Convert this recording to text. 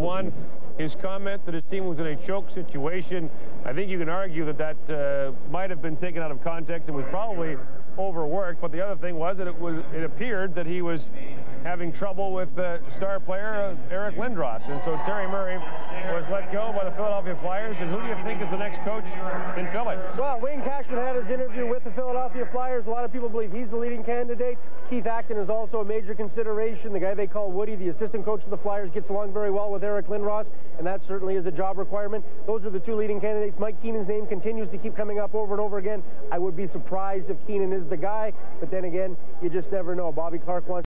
One, his comment that his team was in a choke situation. I think you can argue that that uh, might have been taken out of context and was probably overworked. But the other thing was that it was it appeared that he was having trouble with uh, star player uh, Eric Lindros. And so Terry Murray was let go by the Philadelphia Flyers. And who do you think is the next coach in Philly? Well, Wayne Cashman had his interview with the Philadelphia Flyers. A lot of people believe he's the leading candidate. Keith Acton is also a major consideration. The guy they call Woody, the assistant coach of the Flyers, gets along very well with Eric Lindros, and that certainly is a job requirement. Those are the two leading candidates. Mike Keenan's name continues to keep coming up over and over again. I would be surprised if Keenan is the guy, but then again, you just never know. Bobby Clarke wants